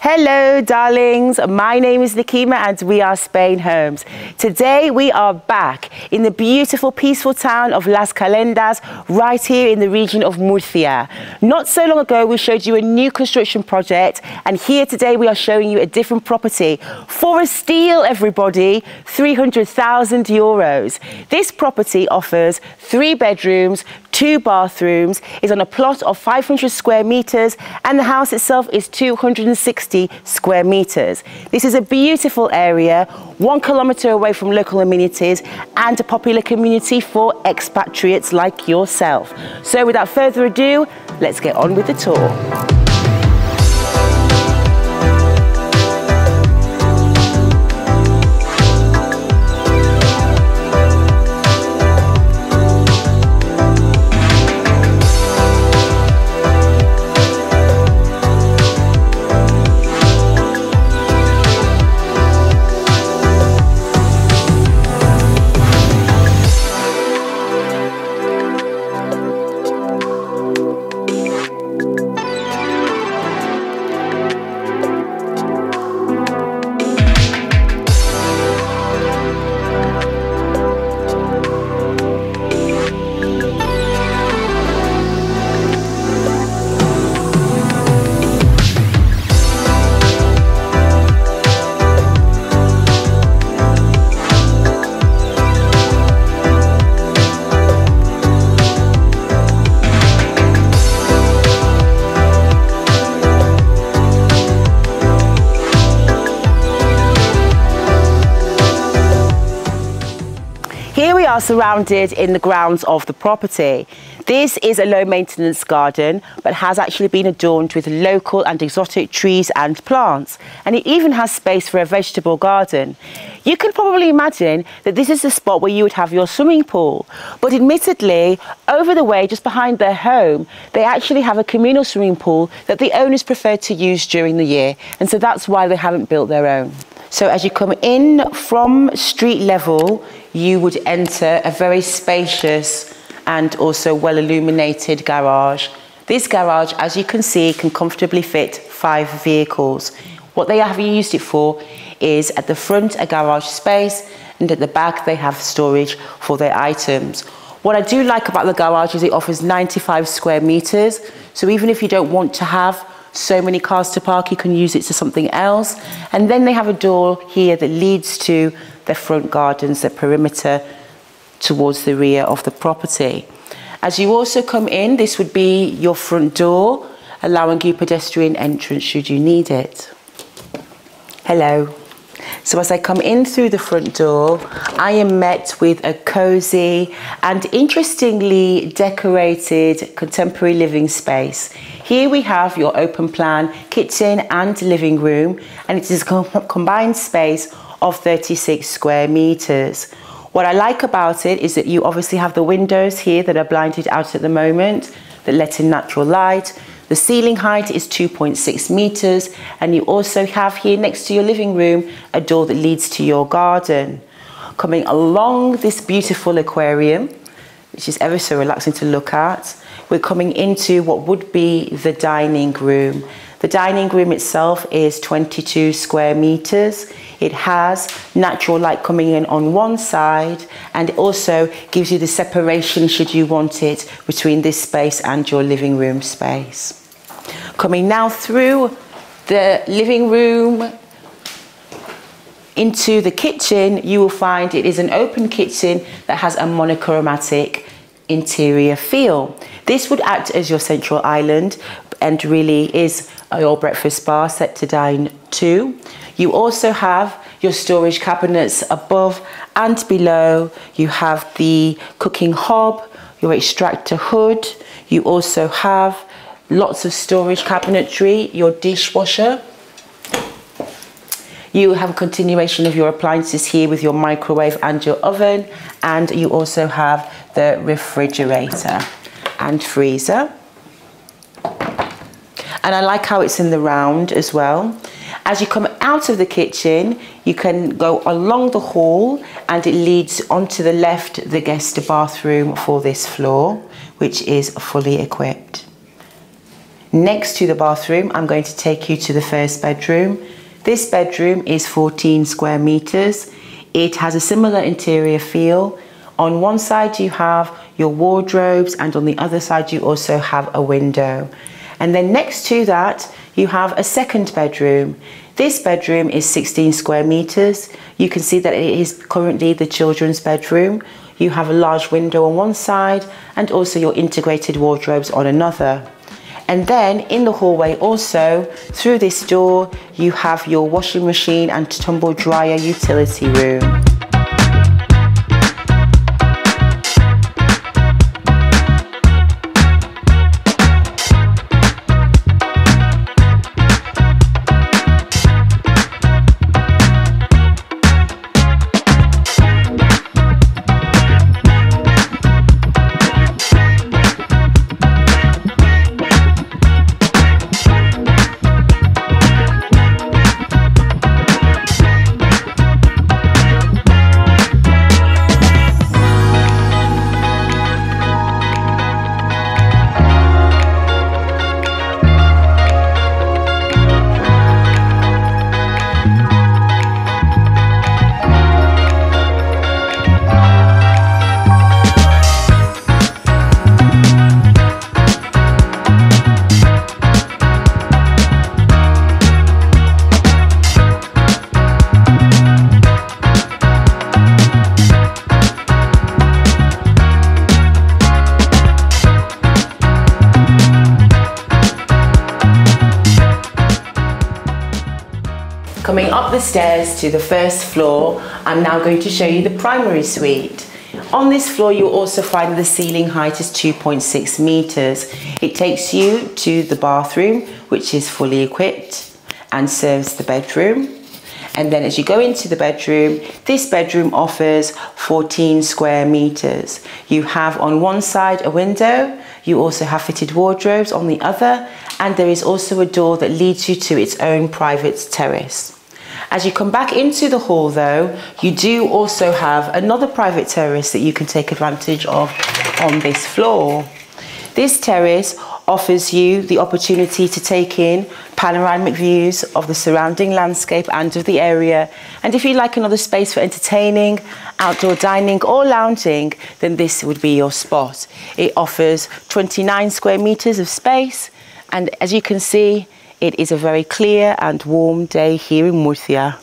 Hello, darlings. My name is Nikima and we are Spain Homes. Today we are back in the beautiful, peaceful town of Las Calendas, right here in the region of Murcia. Not so long ago, we showed you a new construction project, and here today we are showing you a different property. For a steal, everybody, 300,000 euros. This property offers three bedrooms, two bathrooms, is on a plot of 500 square meters, and the house itself is 260 square meters. This is a beautiful area, one kilometer away from local amenities, and a popular community for expatriates like yourself. So without further ado, let's get on with the tour. Are surrounded in the grounds of the property. This is a low maintenance garden, but has actually been adorned with local and exotic trees and plants. And it even has space for a vegetable garden. You can probably imagine that this is the spot where you would have your swimming pool. But admittedly, over the way, just behind their home, they actually have a communal swimming pool that the owners prefer to use during the year. And so that's why they haven't built their own. So as you come in from street level, you would enter a very spacious and also well illuminated garage. This garage, as you can see, can comfortably fit five vehicles. What they have used it for is at the front a garage space and at the back they have storage for their items. What I do like about the garage is it offers 95 square meters. So even if you don't want to have so many cars to park, you can use it to something else. And then they have a door here that leads to their front gardens, their perimeter towards the rear of the property. As you also come in, this would be your front door, allowing you pedestrian entrance should you need it. Hello. So as I come in through the front door, I am met with a cozy and interestingly decorated contemporary living space. Here we have your open plan kitchen and living room, and it is a combined space of 36 square meters. What I like about it is that you obviously have the windows here that are blinded out at the moment that let in natural light. The ceiling height is 2.6 meters and you also have here next to your living room a door that leads to your garden. Coming along this beautiful aquarium, which is ever so relaxing to look at, we're coming into what would be the dining room. The dining room itself is 22 square meters. It has natural light coming in on one side and it also gives you the separation should you want it between this space and your living room space. Coming now through the living room into the kitchen, you will find it is an open kitchen that has a monochromatic interior feel. This would act as your central island and really is your breakfast bar set to dine to. You also have your storage cabinets above and below. You have the cooking hob, your extractor hood. You also have lots of storage cabinetry, your dishwasher. You have a continuation of your appliances here with your microwave and your oven. And you also have the refrigerator and freezer. And I like how it's in the round as well. As you come out of the kitchen, you can go along the hall and it leads onto the left, the guest bathroom for this floor, which is fully equipped. Next to the bathroom, I'm going to take you to the first bedroom. This bedroom is 14 square meters. It has a similar interior feel. On one side you have your wardrobes and on the other side you also have a window. And then next to that you have a second bedroom. This bedroom is 16 square meters. You can see that it is currently the children's bedroom. You have a large window on one side and also your integrated wardrobes on another. And then in the hallway also, through this door, you have your washing machine and tumble dryer utility room. The stairs to the first floor, I'm now going to show you the primary suite. On this floor, you'll also find the ceiling height is 2.6 meters. It takes you to the bathroom, which is fully equipped and serves the bedroom. And then as you go into the bedroom, this bedroom offers 14 square meters. You have on one side a window, you also have fitted wardrobes on the other, and there is also a door that leads you to its own private terrace. As you come back into the hall though, you do also have another private terrace that you can take advantage of on this floor. This terrace offers you the opportunity to take in panoramic views of the surrounding landscape and of the area. And if you like another space for entertaining, outdoor dining or lounging, then this would be your spot. It offers 29 square meters of space. And as you can see, it is a very clear and warm day here in Murcia.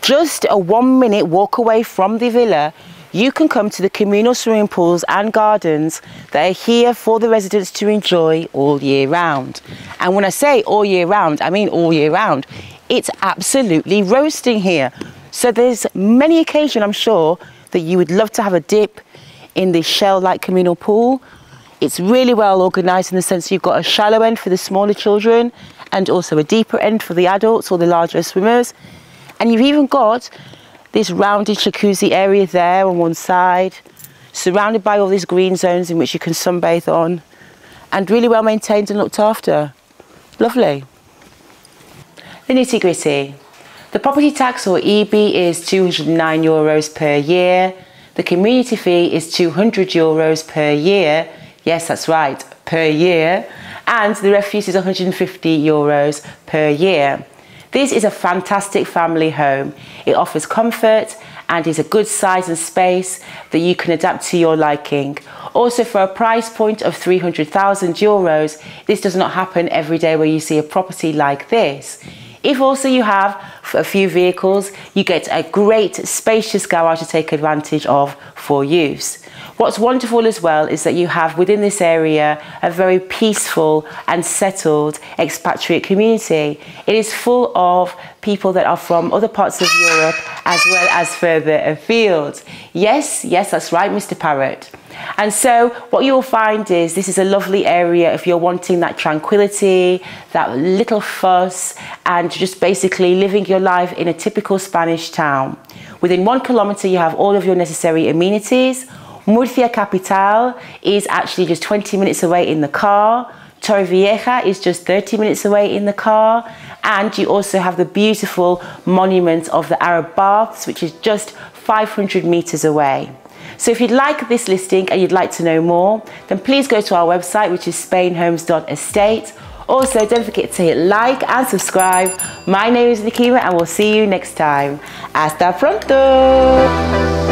Just a one minute walk away from the villa, you can come to the communal swimming pools and gardens that are here for the residents to enjoy all year round. And when I say all year round, I mean all year round. It's absolutely roasting here. So there's many occasions, I'm sure, that you would love to have a dip in this shell-like communal pool. It's really well organised in the sense you've got a shallow end for the smaller children and also a deeper end for the adults or the larger swimmers. And you've even got this rounded jacuzzi area there on one side, surrounded by all these green zones in which you can sunbathe on, and really well maintained and looked after. Lovely. The nitty gritty. The property tax or IBI is 209 euros per year. The community fee is 200 euros per year. Yes, that's right, per year and the refuse is 150 euros per year. This is a fantastic family home. It offers comfort and is a good size and space that you can adapt to your liking. Also for a price point of 300,000 euros, this does not happen every day where you see a property like this. If also you have a few vehicles, you get a great spacious garage to take advantage of for use. What's wonderful as well is that you have within this area a very peaceful and settled expatriate community. It is full of people that are from other parts of Europe as well as further afield. Yes, yes, that's right, Mr. Parrot. And so what you'll find is this is a lovely area if you're wanting that tranquility, that little fuss, and just basically living your life in a typical Spanish town. Within one kilometre, you have all of your necessary amenities, Murcia Capital is actually just 20 minutes away in the car. Torrevieja is just 30 minutes away in the car. And you also have the beautiful monument of the Arab Baths, which is just 500 meters away. So if you'd like this listing and you'd like to know more, then please go to our website, which is spainhomes.estate. Also, don't forget to hit like and subscribe. My name is Nikima and we'll see you next time. Hasta pronto!